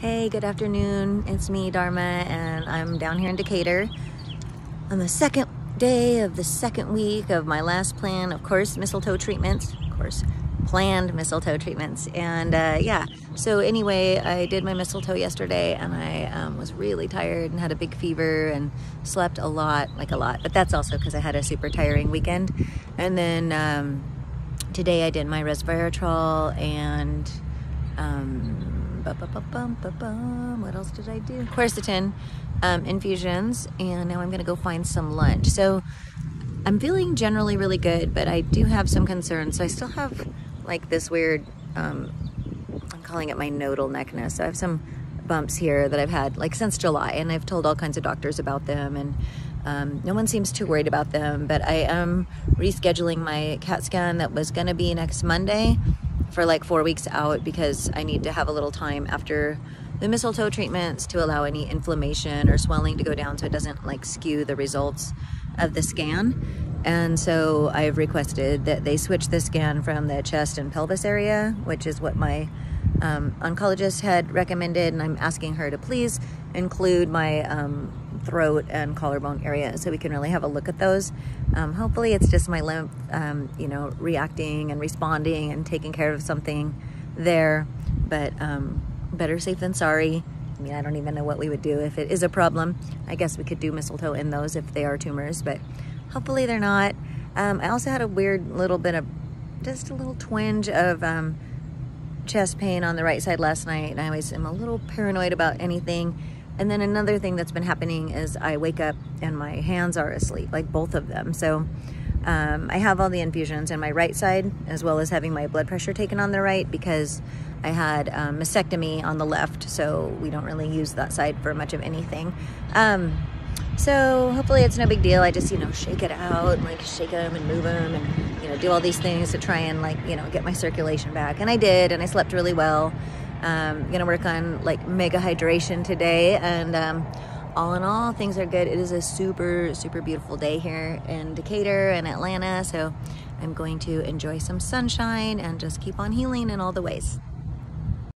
Hey, good afternoon. It's me, Dharma, and I'm down here in Decatur on the second day of the second week of my last plan, of course, mistletoe treatments, of course, planned mistletoe treatments. And uh, yeah, so anyway, I did my mistletoe yesterday and I um, was really tired and had a big fever and slept a lot, like a lot. But that's also because I had a super tiring weekend. And then um, today I did my resveratrol and um, what else did I do? Quercetin um, infusions, and now I'm gonna go find some lunch. So I'm feeling generally really good, but I do have some concerns. So I still have like this weird, um, I'm calling it my nodal neckness. So I have some bumps here that I've had like since July, and I've told all kinds of doctors about them, and um, no one seems too worried about them. But I am rescheduling my CAT scan that was gonna be next Monday for like four weeks out because I need to have a little time after the mistletoe treatments to allow any inflammation or swelling to go down so it doesn't like skew the results of the scan. And so I've requested that they switch the scan from the chest and pelvis area, which is what my um, oncologist had recommended. And I'm asking her to please include my um, throat and collarbone area so we can really have a look at those. Um, hopefully it's just my lymph, um, you know, reacting and responding and taking care of something there. But um, better safe than sorry. I mean, I don't even know what we would do if it is a problem. I guess we could do mistletoe in those if they are tumors, but hopefully they're not. Um, I also had a weird little bit of, just a little twinge of um, chest pain on the right side last night. And I always am a little paranoid about anything. And then another thing that's been happening is I wake up and my hands are asleep, like both of them. So um, I have all the infusions in my right side, as well as having my blood pressure taken on the right because I had um, mastectomy on the left, so we don't really use that side for much of anything. Um, so hopefully it's no big deal. I just, you know, shake it out, like shake them and move them and, you know, do all these things to try and like, you know, get my circulation back. And I did, and I slept really well. Um, gonna work on like mega hydration today and um, all in all, things are good. It is a super, super beautiful day here in Decatur and Atlanta. So I'm going to enjoy some sunshine and just keep on healing in all the ways.